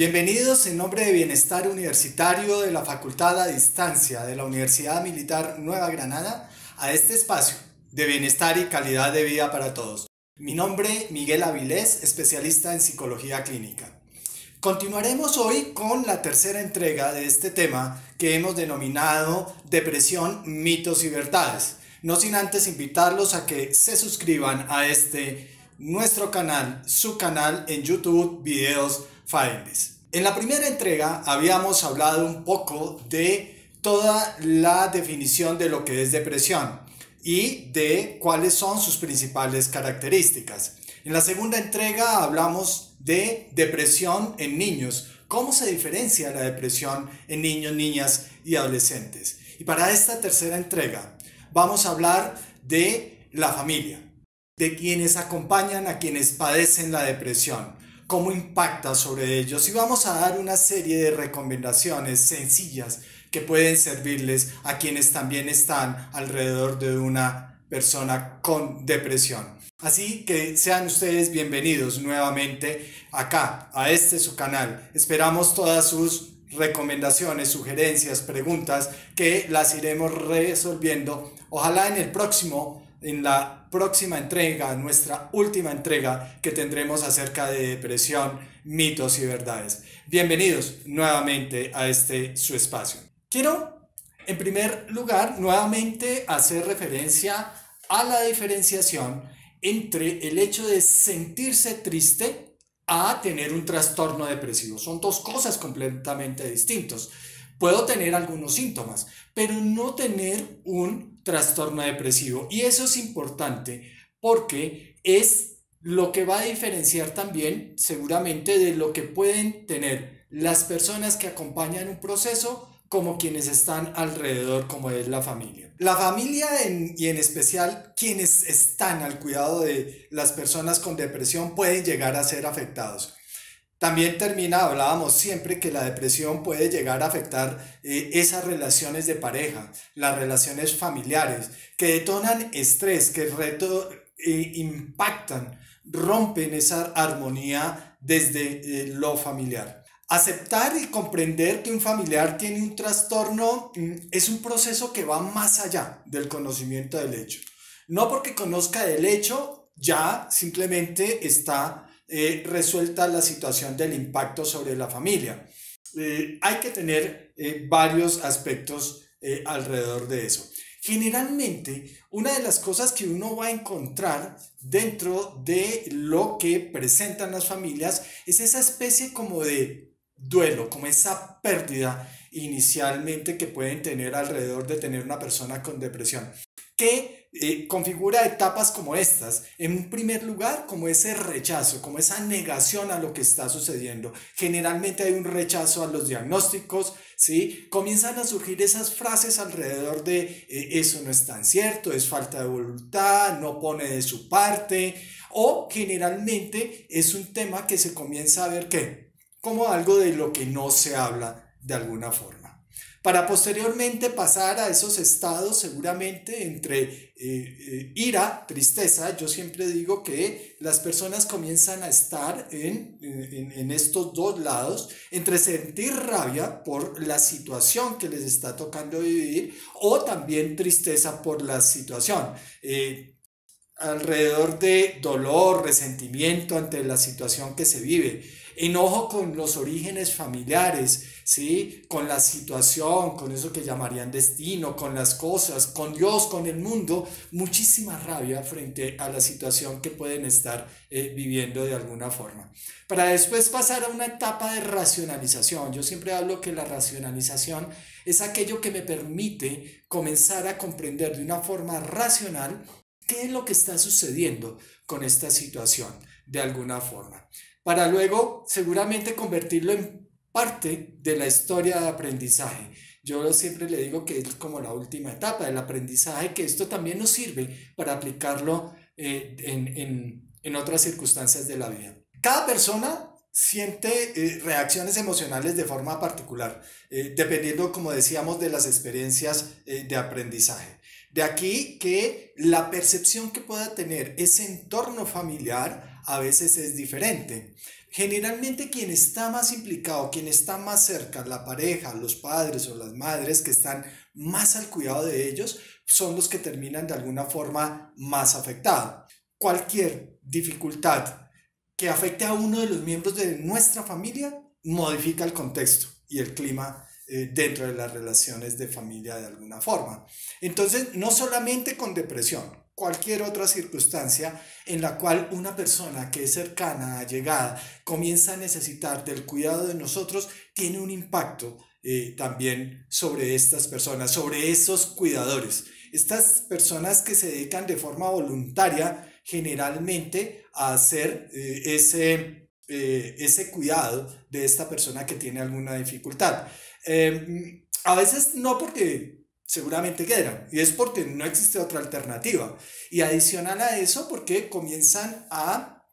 Bienvenidos en nombre de Bienestar Universitario de la Facultad a Distancia de la Universidad Militar Nueva Granada a este espacio de bienestar y calidad de vida para todos. Mi nombre Miguel Avilés, especialista en psicología clínica. Continuaremos hoy con la tercera entrega de este tema que hemos denominado Depresión, mitos y verdades. No sin antes invitarlos a que se suscriban a este nuestro canal, su canal en YouTube, Videos Findes. En la primera entrega habíamos hablado un poco de toda la definición de lo que es depresión y de cuáles son sus principales características. En la segunda entrega hablamos de depresión en niños, cómo se diferencia la depresión en niños, niñas y adolescentes. Y para esta tercera entrega vamos a hablar de la familia de quienes acompañan a quienes padecen la depresión, cómo impacta sobre ellos y vamos a dar una serie de recomendaciones sencillas que pueden servirles a quienes también están alrededor de una persona con depresión. Así que sean ustedes bienvenidos nuevamente acá, a este su canal. Esperamos todas sus recomendaciones, sugerencias, preguntas que las iremos resolviendo. Ojalá en el próximo en la próxima entrega, nuestra última entrega que tendremos acerca de depresión, mitos y verdades. Bienvenidos nuevamente a este su espacio. Quiero, en primer lugar, nuevamente hacer referencia a la diferenciación entre el hecho de sentirse triste a tener un trastorno depresivo. Son dos cosas completamente distintas. Puedo tener algunos síntomas, pero no tener un trastorno depresivo. Y eso es importante porque es lo que va a diferenciar también seguramente de lo que pueden tener las personas que acompañan un proceso como quienes están alrededor, como es la familia. La familia y en especial quienes están al cuidado de las personas con depresión pueden llegar a ser afectados. También termina, hablábamos siempre que la depresión puede llegar a afectar eh, esas relaciones de pareja, las relaciones familiares, que detonan estrés, que reto, eh, impactan, rompen esa armonía desde eh, lo familiar. Aceptar y comprender que un familiar tiene un trastorno mm, es un proceso que va más allá del conocimiento del hecho. No porque conozca el hecho, ya simplemente está eh, resuelta la situación del impacto sobre la familia. Eh, hay que tener eh, varios aspectos alrededor de eso. Generalmente, una de las cosas que uno va a encontrar dentro de lo que presentan las familias es esa especie como de duelo, como esa pérdida inicialmente que pueden tener alrededor de tener una persona con depresión que eh, configura etapas como estas. En primer lugar, como ese rechazo, como esa negación a lo que está sucediendo. Generalmente hay un rechazo a los diagnósticos, ¿sí? Comienzan a surgir esas frases alrededor de eh, eso no es tan cierto, es falta de voluntad, no pone de su parte, o generalmente es un tema que se comienza a ver que como algo de lo que no se habla de alguna forma para posteriormente pasar a esos estados seguramente entre eh, eh, ira, tristeza. Yo siempre digo que las personas comienzan a estar en, en, estos dos lados, entre sentir rabia por la situación que les está tocando vivir o también tristeza por la situación. Eh, alrededor de dolor, resentimiento ante la situación que se vive enojo con los orígenes familiares, ¿sí? Con la situación, con eso que llamarían destino, con las cosas, con Dios, con el mundo, muchísima rabia frente a la situación que pueden estar eh, viviendo de alguna forma. Para después pasar a una etapa de racionalización. Yo siempre hablo que la racionalización es aquello que me permite comenzar a comprender de una forma racional qué es lo que está sucediendo con esta situación de alguna forma para luego seguramente convertirlo en parte de la historia de aprendizaje. Yo siempre le digo que es como la última etapa del aprendizaje, que esto también nos sirve para aplicarlo eh, en, otras circunstancias de la vida. Cada persona siente eh, reacciones emocionales de forma particular, eh, dependiendo, como decíamos, de las experiencias de aprendizaje. De aquí que la percepción que pueda tener ese entorno familiar a veces es diferente. Generalmente quien está más implicado, quien está más cerca, la pareja, los padres o las madres que están más al cuidado de ellos, son los que terminan de alguna forma más afectados. Cualquier dificultad que afecte a uno de los miembros de nuestra familia modifica el contexto y el clima eh, dentro de las relaciones de familia de alguna forma. Entonces, no solamente con depresión, cualquier otra circunstancia en la cual una persona que es cercana, llegada, comienza a necesitar del cuidado de nosotros, tiene un impacto eh, también sobre estas personas, sobre esos cuidadores. Estas personas que se dedican de forma voluntaria generalmente a hacer eh, ese, ese cuidado de esta persona que tiene alguna dificultad. A veces no porque seguramente quedan, y es porque no existe otra alternativa. Y adicional a eso, porque comienzan a,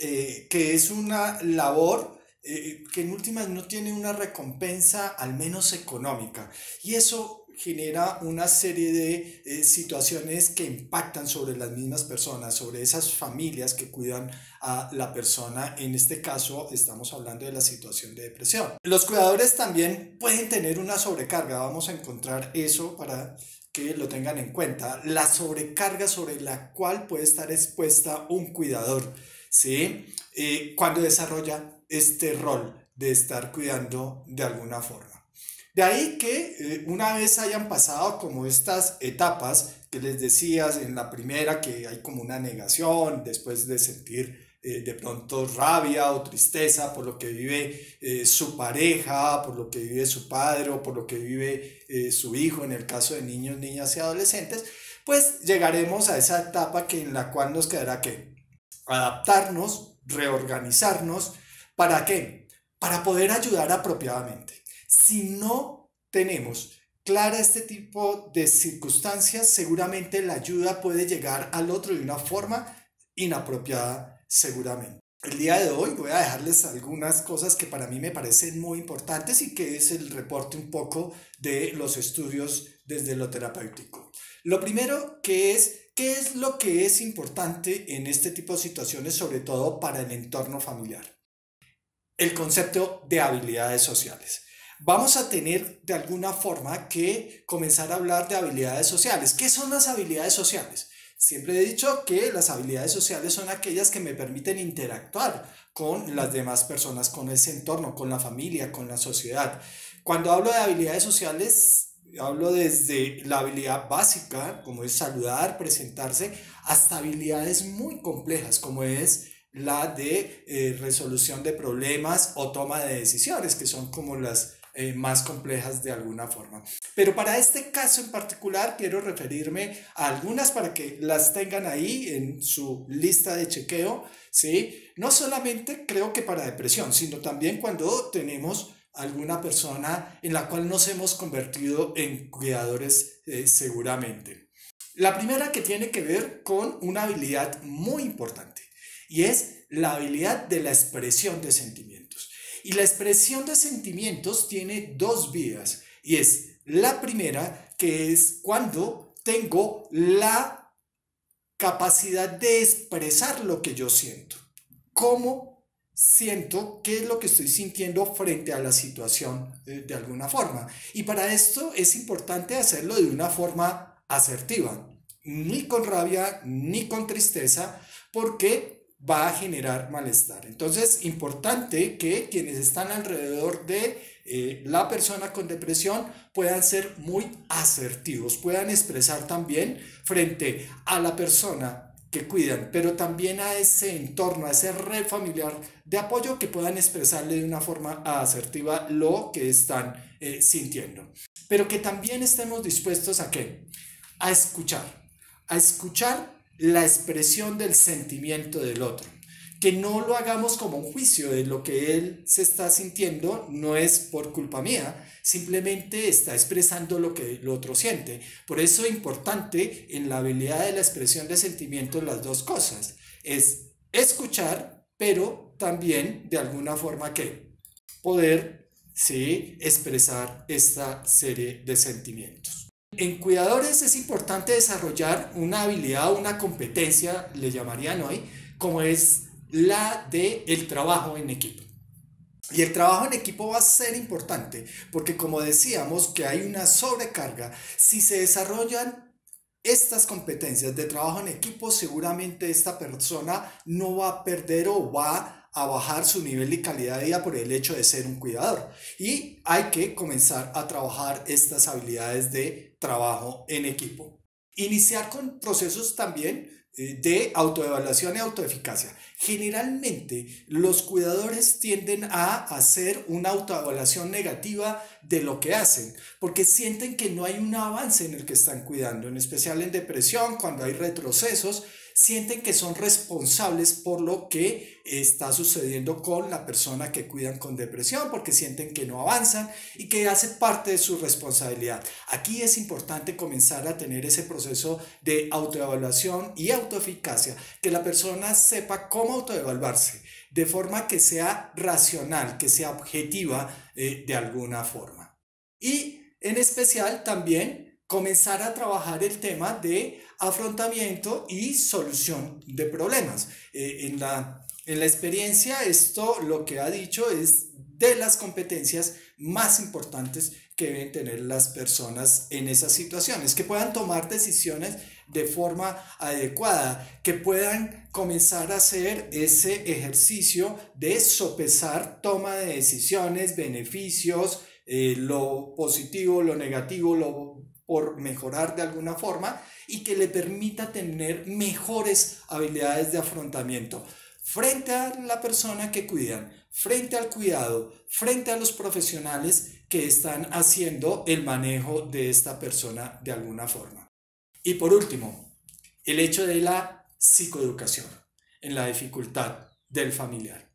eh, que es una labor eh, que en últimas no tiene una recompensa al menos económica. Y eso genera una serie de eh, situaciones que impactan sobre las mismas personas, sobre esas familias que cuidan a la persona. En este caso estamos hablando de la situación de depresión. Los cuidadores también pueden tener una sobrecarga. Vamos a encontrar eso para que lo tengan en cuenta. La sobrecarga sobre la cual puede estar expuesta un cuidador, ¿sí? Eh, cuando desarrolla este rol de estar cuidando de alguna forma. De ahí que eh, una vez hayan pasado como estas etapas que les decías en la primera, que hay como una negación después de sentir eh, de pronto rabia o tristeza por lo que vive eh, su pareja, por lo que vive su padre o por lo que vive su hijo en el caso de niños, niñas y adolescentes, pues llegaremos a esa etapa que en la cual nos quedará que adaptarnos, reorganizarnos, ¿para qué? Para poder ayudar apropiadamente. Si no tenemos clara este tipo de circunstancias, seguramente la ayuda puede llegar al otro de una forma inapropiada, seguramente. El día de hoy voy a dejarles algunas cosas que para mí me parecen muy importantes y que es el reporte un poco de los estudios desde lo terapéutico. Lo primero que es, ¿qué es lo que es importante en este tipo de situaciones, sobre todo para el entorno familiar? El concepto de habilidades sociales vamos a tener de alguna forma que comenzar a hablar de habilidades sociales. ¿Qué son las habilidades sociales? Siempre he dicho que las habilidades sociales son aquellas que me permiten interactuar con las demás personas, con ese entorno, con la familia, con la sociedad. Cuando hablo de habilidades sociales, hablo desde la habilidad básica, como es saludar, presentarse, hasta habilidades muy complejas, como es la de eh, resolución de problemas o toma de decisiones, que son como las eh, más complejas de alguna forma. Pero para este caso en particular quiero referirme a algunas para que las tengan ahí en su lista de chequeo, ¿sí? No solamente creo que para depresión, sino también cuando tenemos alguna persona en la cual nos hemos convertido en cuidadores eh, seguramente. La primera que tiene que ver con una habilidad muy importante y es la habilidad de la expresión de sentimientos. Y la expresión de sentimientos tiene dos vías. Y es la primera, que es cuando tengo la capacidad de expresar lo que yo siento. ¿Cómo siento? ¿Qué es lo que estoy sintiendo frente a la situación de, de alguna forma? Y para esto es importante hacerlo de una forma asertiva. Ni con rabia, ni con tristeza, porque va a generar malestar. Entonces, importante que quienes están alrededor de eh, la persona con depresión puedan ser muy asertivos, puedan expresar también frente a la persona que cuidan, pero también a ese entorno, a ese red familiar de apoyo que puedan expresarle de una forma asertiva lo que están eh, sintiendo. Pero que también estemos dispuestos a qué? A escuchar, a escuchar la expresión del sentimiento del otro. Que no lo hagamos como un juicio de lo que él se está sintiendo, no es por culpa mía, simplemente está expresando lo que el otro siente. Por eso es importante en la habilidad de la expresión de sentimientos las dos cosas. Es escuchar, pero también de alguna forma que poder ¿sí? expresar esta serie de sentimientos. En cuidadores es importante desarrollar una habilidad una competencia, le llamarían hoy, como es la de el trabajo en equipo. Y el trabajo en equipo va a ser importante porque como decíamos que hay una sobrecarga, si se desarrollan estas competencias de trabajo en equipo, seguramente esta persona no va a perder o va a bajar su nivel y calidad de vida por el hecho de ser un cuidador. Y hay que comenzar a trabajar estas habilidades de trabajo en equipo. Iniciar con procesos también de autoevaluación y autoeficacia. Generalmente los cuidadores tienden a hacer una autoevaluación negativa de lo que hacen, porque sienten que no hay un avance en el que están cuidando, en especial en depresión, cuando hay retrocesos, sienten que son responsables por lo que está sucediendo con la persona que cuidan con depresión, porque sienten que no avanzan y que hace parte de su responsabilidad. Aquí es importante comenzar a tener ese proceso de autoevaluación y autoeficacia, que la persona sepa cómo autoevaluarse, de forma que sea racional, que sea objetiva eh, de alguna forma. Y en especial también comenzar a trabajar el tema de afrontamiento y solución de problemas. Eh, en, la, en la experiencia, esto lo que ha dicho es de las competencias más importantes que deben tener las personas en esas situaciones, que puedan tomar decisiones de forma adecuada, que puedan comenzar a hacer ese ejercicio de sopesar toma de decisiones, beneficios, eh, lo positivo, lo negativo, lo por mejorar de alguna forma y que le permita tener mejores habilidades de afrontamiento frente a la persona que cuidan, frente al cuidado, frente a los profesionales que están haciendo el manejo de esta persona de alguna forma. Y por último, el hecho de la psicoeducación en la dificultad del familiar.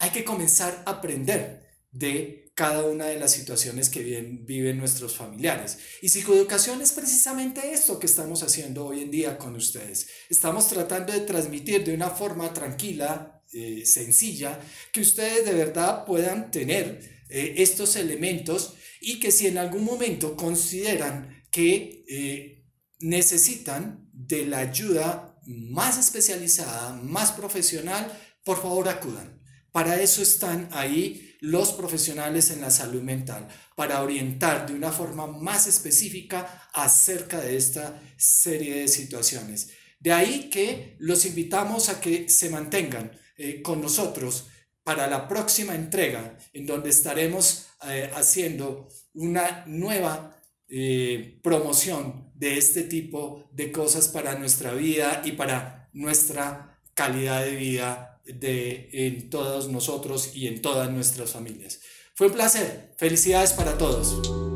Hay que comenzar a aprender de cada una de las situaciones que viven, nuestros familiares. Y psicoeducación es precisamente esto que estamos haciendo hoy en día con ustedes. Estamos tratando de transmitir de una forma tranquila, eh, sencilla, que ustedes de verdad puedan tener eh, estos elementos y que si en algún momento consideran que eh, necesitan de la ayuda más especializada, más profesional, por favor acudan. Para eso están ahí los profesionales en la salud mental para orientar de una forma más específica acerca de esta serie de situaciones. De ahí que los invitamos a que se mantengan eh, con nosotros para la próxima entrega, en donde estaremos eh, haciendo una nueva eh, promoción de este tipo de cosas para nuestra vida y para nuestra calidad de vida de, en todos nosotros y en todas nuestras familias. Fue un placer. Felicidades para todos.